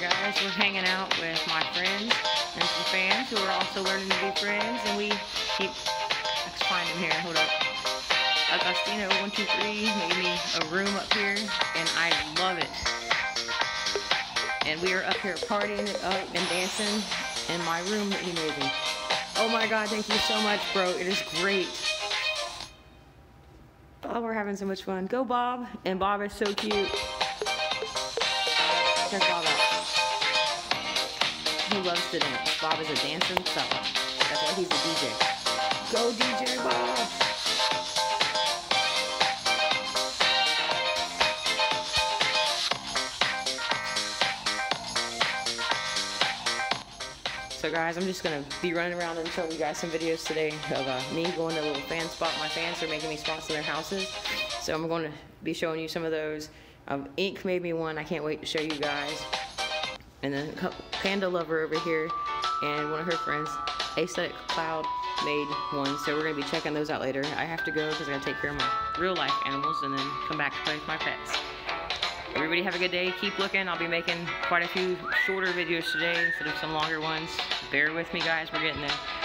there, guys. We're hanging out with my friends and some fans who are also learning to be friends, and we keep. Let's find here. Hold up. Agostino123 made me a room up here, and I love it. And we are up here partying up and dancing in my room that he made me. Oh my god, thank you so much, bro. It is great. Oh, we're having so much fun. Go, Bob. And Bob is so cute. He loves to dance. Bob is a dancing fella. That's why he's a DJ. Go, DJ Bob. So guys, I'm just gonna be running around and showing you guys some videos today of uh, me going to a little fan spot. My fans are making me spots in their houses. So I'm going to be showing you some of those. Um, Ink made me one. I can't wait to show you guys. And then Panda Lover over here and one of her friends, Aesthetic Cloud, made one. So we're gonna be checking those out later. I have to go because I gotta take care of my real life animals and then come back to play with my pets. Everybody have a good day. Keep looking. I'll be making quite a few shorter videos today instead of some longer ones. Bear with me, guys. We're getting there.